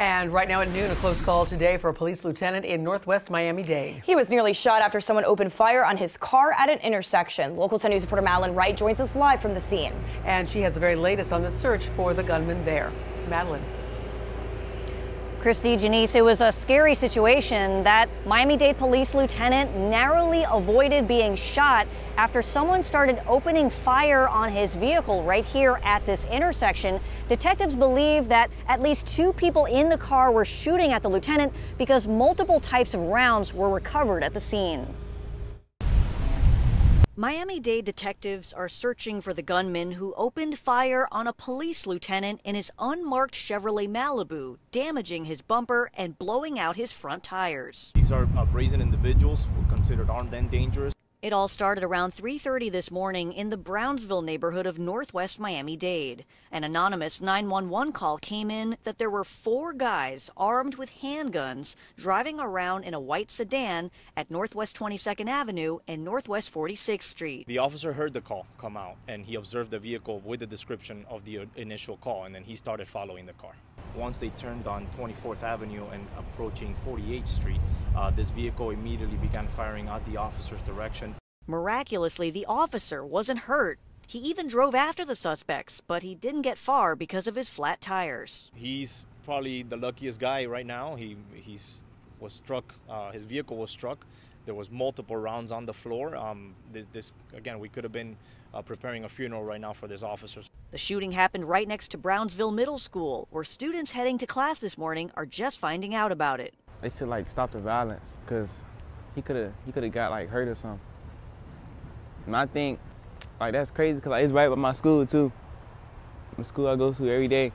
And right now at noon, a close call today for a police lieutenant in northwest Miami-Dade. He was nearly shot after someone opened fire on his car at an intersection. Local 10 News reporter Madeline Wright joins us live from the scene. And she has the very latest on the search for the gunman there. Madeline. Christy Janice, it was a scary situation. That Miami Dade police lieutenant narrowly avoided being shot after someone started opening fire on his vehicle right here at this intersection. Detectives believe that at least two people in the car were shooting at the lieutenant because multiple types of rounds were recovered at the scene. Miami Dade detectives are searching for the gunman who opened fire on a police lieutenant in his unmarked Chevrolet Malibu, damaging his bumper and blowing out his front tires. These are uh, brazen individuals who considered armed and dangerous. It all started around 3:30 this morning in the Brownsville neighborhood of Northwest Miami-Dade. An anonymous 911 call came in that there were four guys armed with handguns driving around in a white sedan at Northwest 22nd Avenue and Northwest 46th Street. The officer heard the call come out and he observed the vehicle with the description of the initial call and then he started following the car. Once they turned on 24th Avenue and approaching 48th Street, uh, this vehicle immediately began firing at the officer's direction. Miraculously, the officer wasn't hurt. He even drove after the suspects, but he didn't get far because of his flat tires. He's probably the luckiest guy right now. He he's was struck. Uh, his vehicle was struck. There was multiple rounds on the floor. Um, this, this, again, we could have been uh, preparing a funeral right now for this officer. The shooting happened right next to Brownsville Middle School, where students heading to class this morning are just finding out about it. They should like stop the violence, cause he could have he could have got like hurt or something. And I think like that's crazy, cause like, it's right by my school too. The school I go to every day.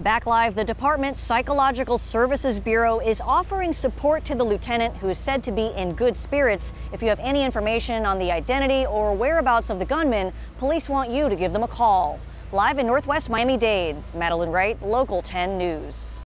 Back live, the department's Psychological Services Bureau is offering support to the lieutenant who is said to be in good spirits. If you have any information on the identity or whereabouts of the gunman, police want you to give them a call. Live in Northwest Miami-Dade, Madeline Wright, Local 10 News.